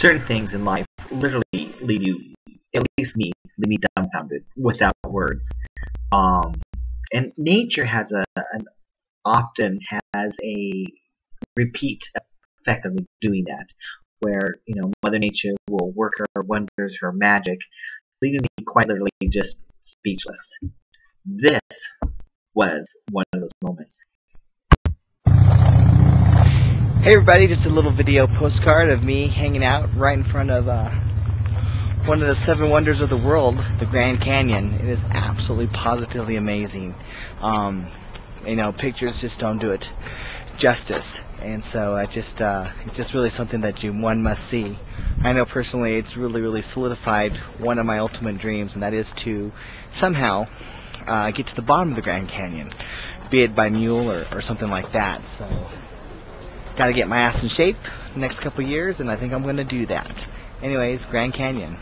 certain things in life literally leave you, at least me, leave me dumbfounded without words. Um, and nature has a an, often has a repeat effect of doing that, where you know Mother Nature will work her wonders, her magic, leaving me quite literally just speechless. This was one of those moments. Hey everybody, just a little video postcard of me hanging out right in front of uh, one of the seven wonders of the world, the Grand Canyon. It is absolutely positively amazing. Um, you know, pictures just don't do it justice. And so I just, uh, it's just really something that you one must see. I know personally it's really, really solidified one of my ultimate dreams, and that is to somehow uh, get to the bottom of the Grand Canyon, be it by mule or, or something like that. So got to get my ass in shape next couple years, and I think I'm going to do that. Anyways, Grand Canyon.